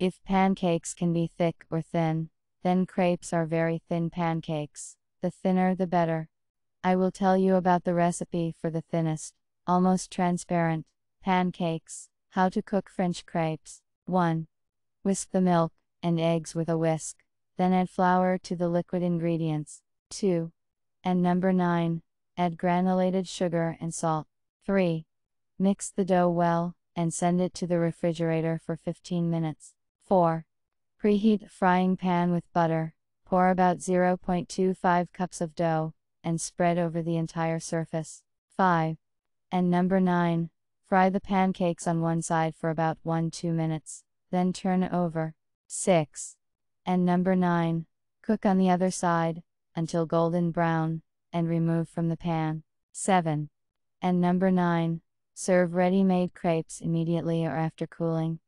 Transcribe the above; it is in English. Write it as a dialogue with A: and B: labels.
A: If pancakes can be thick or thin, then crepes are very thin pancakes. The thinner the better. I will tell you about the recipe for the thinnest, almost transparent, pancakes. How to cook French crepes. 1. Whisk the milk and eggs with a whisk, then add flour to the liquid ingredients. 2. And number 9. Add granulated sugar and salt. 3. Mix the dough well, and send it to the refrigerator for 15 minutes. 4. Preheat frying pan with butter, pour about 0.25 cups of dough, and spread over the entire surface. 5. And number 9. Fry the pancakes on one side for about 1-2 minutes, then turn over. 6. And number 9. Cook on the other side, until golden brown, and remove from the pan. 7. And number 9. Serve ready made crepes immediately or after cooling.